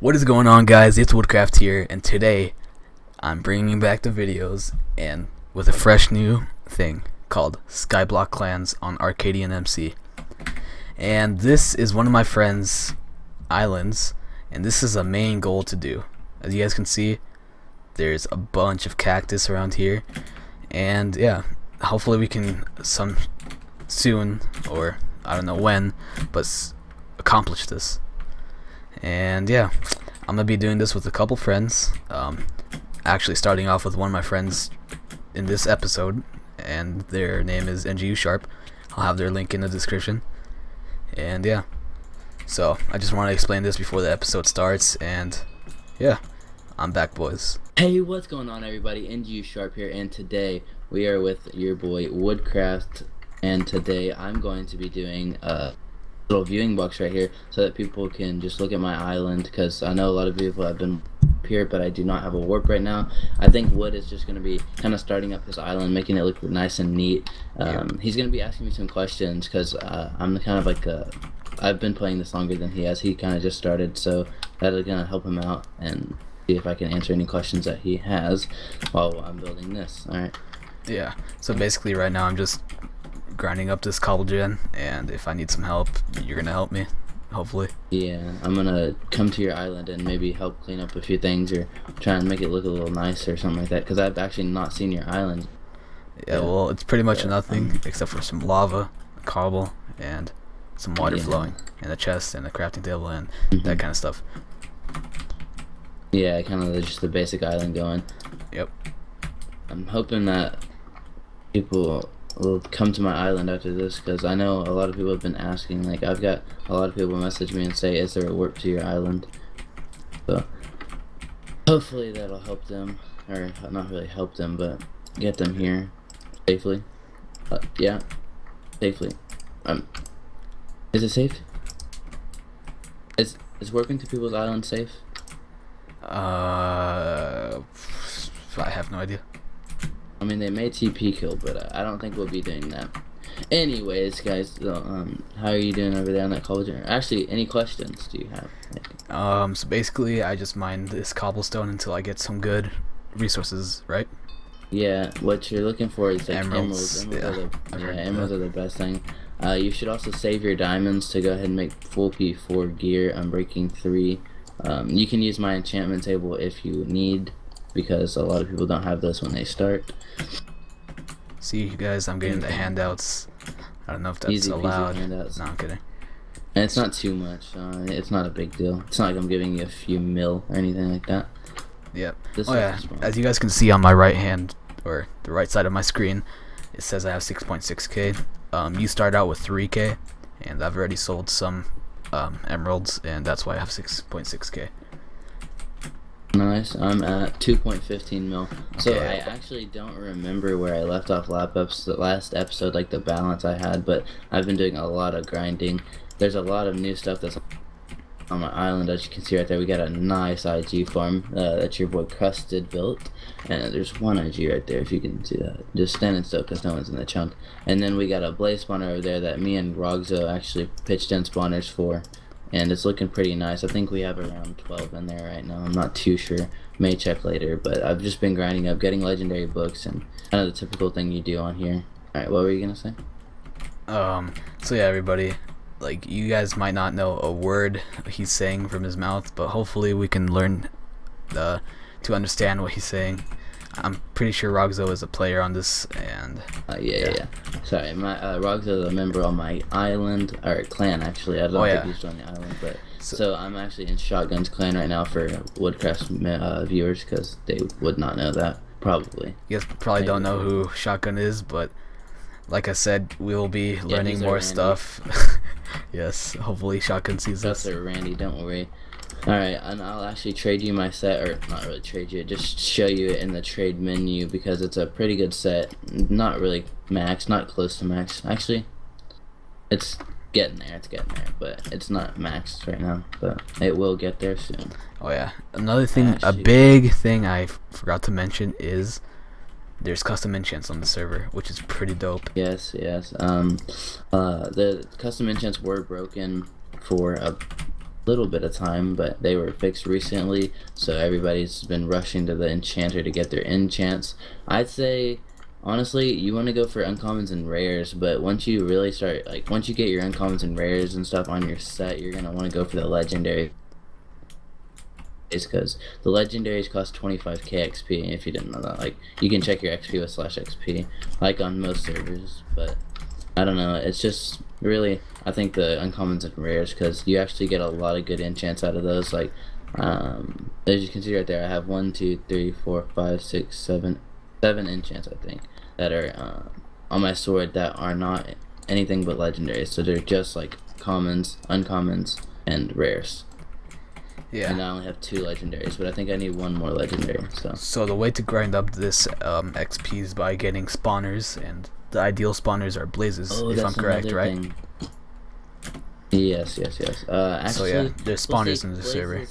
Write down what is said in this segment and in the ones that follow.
What is going on guys, it's Woodcraft here, and today I'm bringing back the videos and with a fresh new thing called Skyblock Clans on Arcadian MC. And this is one of my friend's islands, and this is a main goal to do. As you guys can see, there's a bunch of cactus around here, and yeah, hopefully we can some soon, or I don't know when, but accomplish this and yeah I'm gonna be doing this with a couple friends. Um, actually starting off with one of my friends in this episode and their name is NGU Sharp. I'll have their link in the description. And yeah. So I just want to explain this before the episode starts and yeah I'm back boys. Hey what's going on everybody? NGU Sharp here and today we are with your boy Woodcraft and today I'm going to be doing uh little viewing box right here so that people can just look at my island because I know a lot of people have been here but I do not have a warp right now. I think Wood is just going to be kind of starting up his island making it look nice and neat. Um, he's going to be asking me some questions because uh, I'm kind of like a I've been playing this longer than he has. He kind of just started so that'll going to help him out and see if I can answer any questions that he has while I'm building this. Alright yeah. So basically right now I'm just grinding up this cobble gen, and if I need some help, you're gonna help me, hopefully. Yeah, I'm gonna come to your island and maybe help clean up a few things or try and make it look a little nicer or something like that. Because I've actually not seen your island. Yeah, yeah. well, it's pretty much yeah, nothing except for some lava, cobble, and some water yeah. flowing, and a chest, and a crafting table, and mm -hmm. that kind of stuff. Yeah, kind of just the basic island going. Yep. I'm hoping that people will come to my island after this because I know a lot of people have been asking. Like I've got a lot of people message me and say, "Is there a warp to your island?" So hopefully that'll help them, or not really help them, but get them here safely. Uh, yeah, safely. Um, is it safe? Is is warping to people's island safe? Uh, I have no idea. I mean, they may TP kill, but I don't think we'll be doing that. Anyways, guys, um, how are you doing over there on that college? Actually, any questions do you have? Um, so basically, I just mine this cobblestone until I get some good resources, right? Yeah, what you're looking for is like emeralds. Emeralds, yeah. Are, the, yeah, emeralds are the best thing. Uh, you should also save your diamonds to go ahead and make full P4 gear. Unbreaking 3. Um, you can use my enchantment table if you need because a lot of people don't have this when they start. See, you guys, I'm getting the handouts. I don't know if that's Easy allowed. Handouts. No, I'm kidding. And it's not too much. Uh, it's not a big deal. It's not like I'm giving you a few mil or anything like that. Yep. This oh yeah. As you guys can see on my right hand or the right side of my screen, it says I have 6.6k. Um, you start out with 3k, and I've already sold some um, emeralds, and that's why I have 6.6k. Nice. I'm at 2.15 mil. So okay. I actually don't remember where I left off last episode, like the balance I had, but I've been doing a lot of grinding. There's a lot of new stuff that's on my island, as you can see right there. We got a nice IG farm uh, that your boy Crusted built, and there's one IG right there if you can see that. Just standing still because no one's in the chunk. And then we got a blaze spawner over there that me and Rogzo actually pitched in spawners for and it's looking pretty nice. I think we have around 12 in there right now. I'm not too sure. May check later, but I've just been grinding up, getting legendary books, and kind of the typical thing you do on here. All right, what were you gonna say? Um. So yeah, everybody, like you guys might not know a word he's saying from his mouth, but hopefully we can learn uh, to understand what he's saying. I'm pretty sure Rogzo is a player on this, and uh, yeah, yeah, yeah, Sorry, my uh, Rogzo is a member on my island or clan. Actually, I don't oh, think yeah. he's on the island, but so, so, I'm actually in Shotgun's clan right now for Woodcraft uh, viewers because they would not know that probably. You guys probably Maybe. don't know who Shotgun is, but like I said, we will be learning yeah, more stuff. yes, hopefully Shotgun sees That's this. That's Randy. Don't worry. Alright, and I'll actually trade you my set, or not really trade you, just show you it in the trade menu because it's a pretty good set. Not really max, not close to max. Actually, it's getting there, it's getting there, but it's not max right now, but it will get there soon. Oh yeah, another thing, a big thing I forgot to mention is there's custom enchants on the server, which is pretty dope. Yes, yes. Um, uh, the custom enchants were broken for a little bit of time, but they were fixed recently, so everybody's been rushing to the enchanter to get their enchants. I'd say honestly, you want to go for uncommons and rares, but once you really start, like, once you get your uncommons and rares and stuff on your set, you're going to want to go for the legendary. It's because the legendaries cost 25k XP, if you didn't know that. Like, you can check your XP with slash XP, like on most servers, but I don't know, it's just really, I think the uncommons and rares, because you actually get a lot of good enchants out of those, like, um, as you can see right there, I have one, two, three, four, five, six, seven, seven enchants, I think that are uh, on my sword that are not anything but legendaries. So they're just like commons, uncommons, and rares. Yeah. And I only have two legendaries, but I think I need one more legendary. So. So the way to grind up this um, XP is by getting spawners, and the ideal spawners are blazes, oh, if I'm correct, right? Thing. Yes, yes, yes. Uh, actually, so yeah, there's spawners in the blazes, server.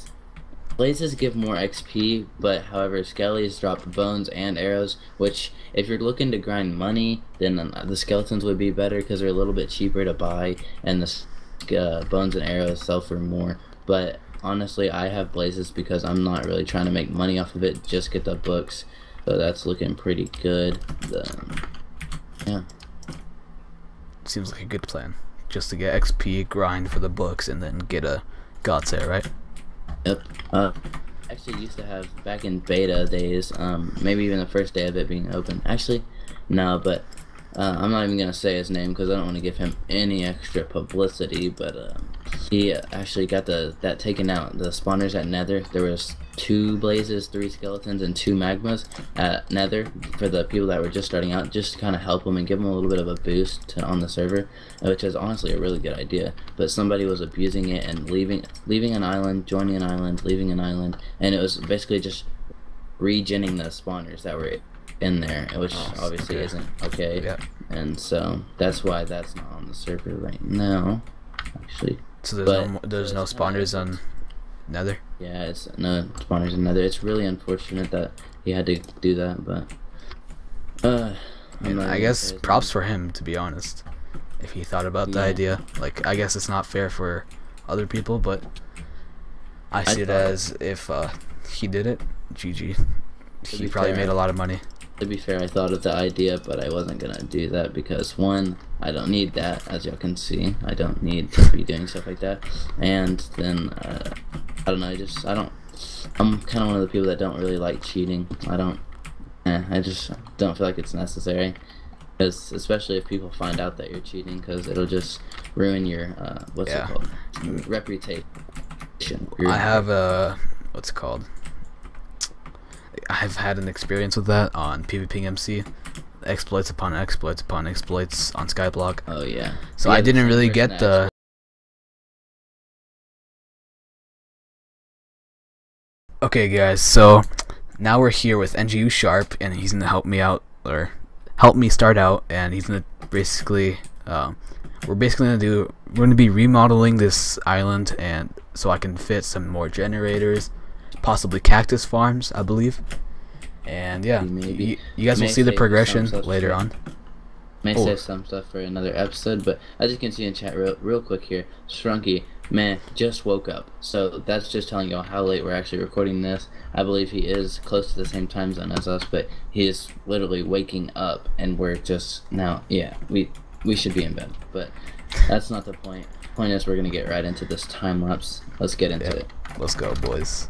Blazes give more XP, but however, skellies drop bones and arrows, which if you're looking to grind money, then the skeletons would be better because they're a little bit cheaper to buy, and the uh, bones and arrows sell for more. But honestly, I have blazes because I'm not really trying to make money off of it, just get the books. So that's looking pretty good. The, yeah. Seems like a good plan. Just to get XP, grind for the books, and then get a God set, right? Yep. Uh, actually used to have back in beta days, um, maybe even the first day of it being open. Actually, no, but uh, I'm not even gonna say his name because I don't want to give him any extra publicity. But um, he actually got the that taken out. The spawners at Nether, there was two blazes, three skeletons, and two magmas at Nether for the people that were just starting out, just to kind of help them and give them a little bit of a boost to, on the server, which is honestly a really good idea. But somebody was abusing it and leaving leaving an island, joining an island, leaving an island, and it was basically just regenning the spawners that were in there, which oh, obviously okay. isn't okay. And so that's why that's not on the server right now, actually. So there's but, no there's no spawners on Nether. Yeah, it's no spawners in Nether. It's really unfortunate that he had to do that, but uh, I, mean, I guess props for him to be honest. If he thought about yeah. the idea, like I guess it's not fair for other people, but I see I it as if uh, he did it, GG. He probably fair, made a lot of money to be fair, I thought of the idea, but I wasn't gonna do that because one, I don't need that, as y'all can see. I don't need to be doing stuff like that. And then, uh, I don't know, I just, I don't, I'm kind of one of the people that don't really like cheating. I don't, eh, I just don't feel like it's necessary. Because, especially if people find out that you're cheating, because it'll just ruin your, uh, what's yeah. it called? Reputation. I have a, what's it called? I've had an experience with that on PvPMC. Exploits upon exploits upon exploits on Skyblock. Oh yeah. So yeah, I didn't really get the. Okay, guys. So now we're here with NGU Sharp, and he's gonna help me out or help me start out, and he's gonna basically. Um, we're basically gonna do. We're gonna be remodeling this island, and so I can fit some more generators possibly cactus farms, I believe. And yeah, maybe you, you guys will see the progression later on. May oh. say some stuff for another episode, but as you can see in chat real, real quick here, Shrunky, man, just woke up. So that's just telling you how late we're actually recording this. I believe he is close to the same time zone as us, but he is literally waking up, and we're just now, yeah, we we should be in bed, but that's not the point. Point is, we're gonna get right into this time lapse. Let's get into it. Let's go, boys.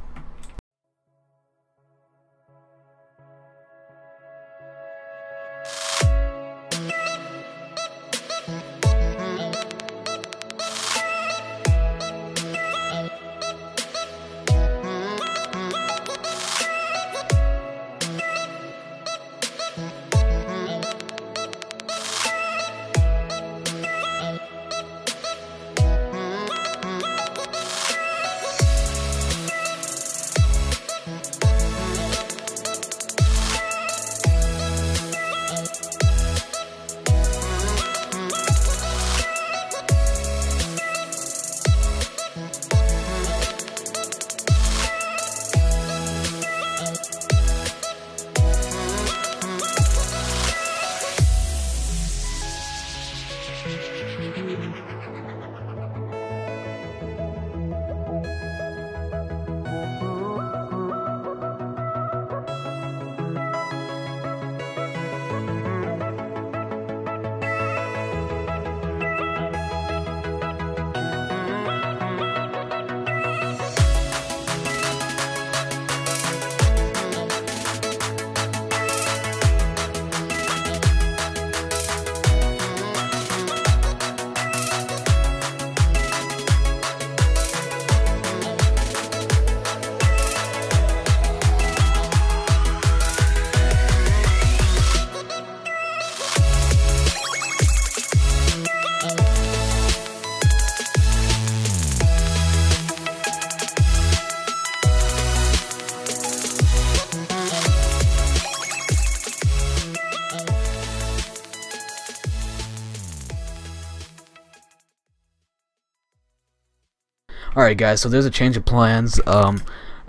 Alright guys, so there's a change of plans. Um,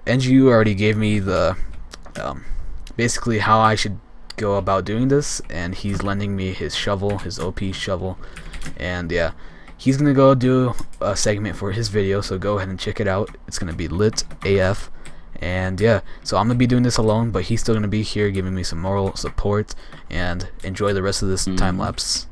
NGU already gave me the, um, basically how I should go about doing this, and he's lending me his shovel, his OP shovel, and yeah, he's gonna go do a segment for his video, so go ahead and check it out. It's gonna be lit AF, and yeah, so I'm gonna be doing this alone, but he's still gonna be here giving me some moral support, and enjoy the rest of this mm -hmm. time lapse.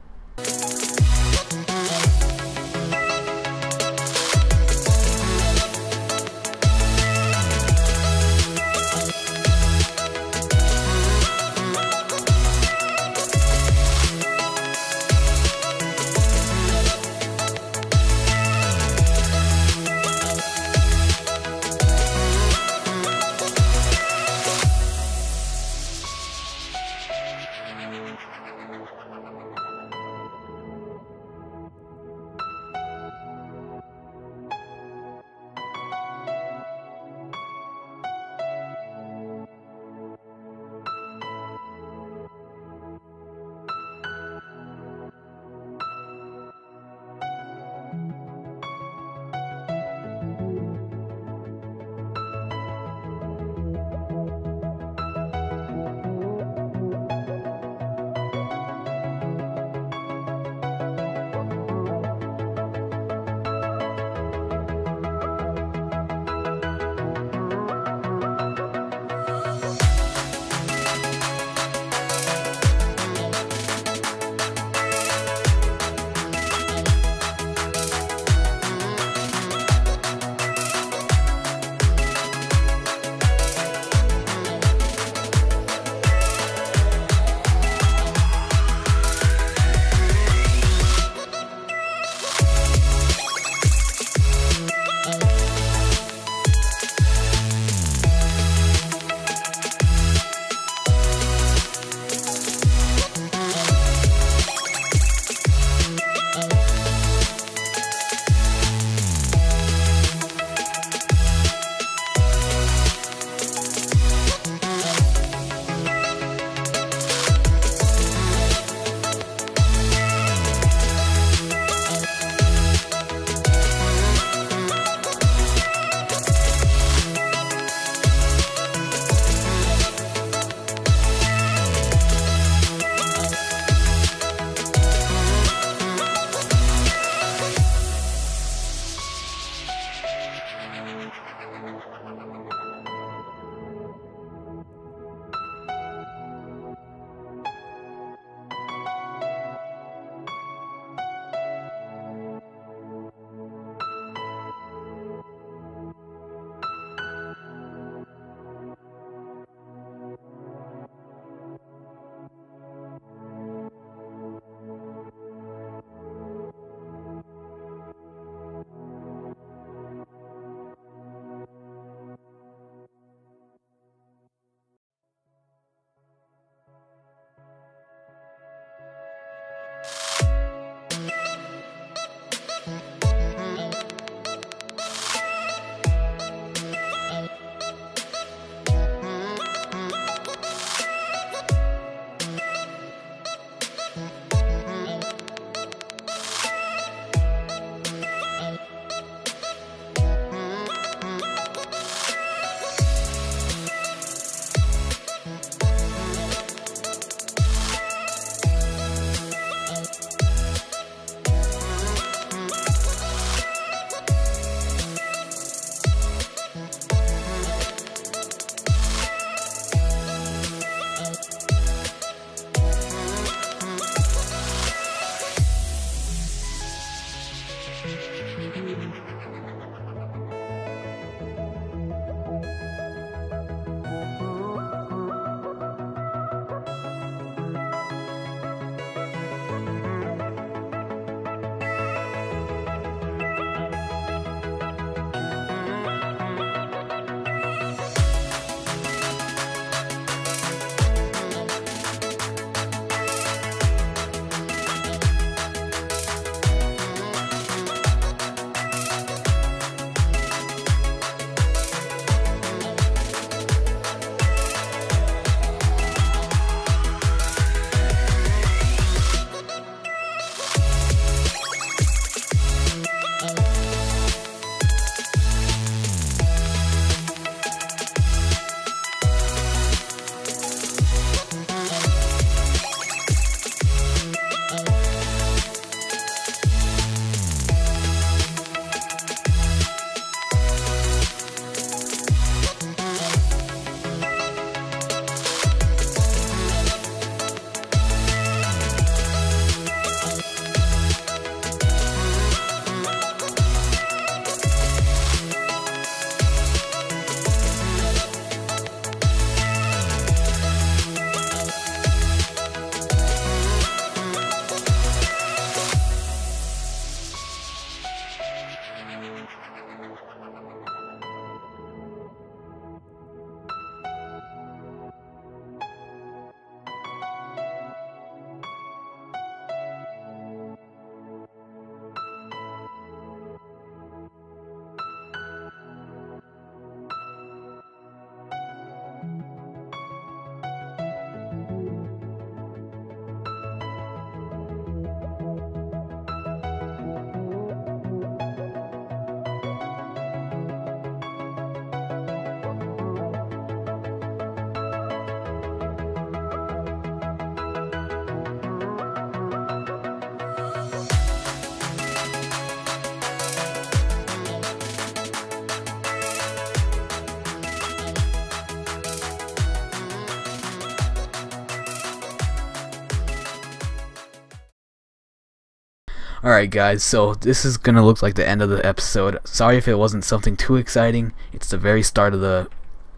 Alright guys, so this is gonna look like the end of the episode. Sorry if it wasn't something too exciting. It's the very start of the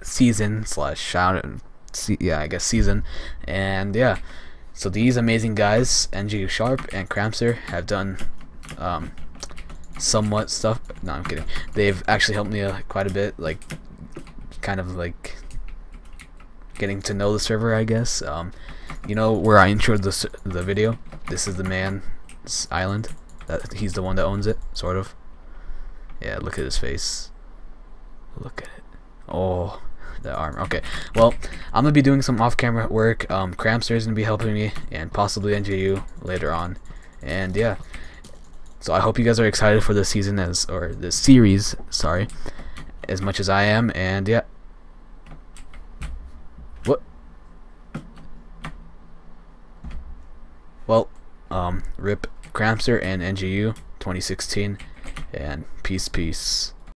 season slash shout yeah I guess season. And yeah so these amazing guys NGU Sharp and Cramster have done um, somewhat stuff. No I'm kidding. They've actually helped me uh, quite a bit like kind of like getting to know the server I guess. Um, you know where I introed the, the video? This is the man's island that he's the one that owns it sort of yeah look at his face look at it oh the armor. Okay, well, I'm gonna be doing some off-camera work. Um, Cramster is gonna be helping me, and possibly NGU later on. And yeah, so I hope you guys are excited for this season as or this series. Sorry, as much as I am. And yeah, what? Well, um, rip Cramster and NGU 2016, and peace, peace.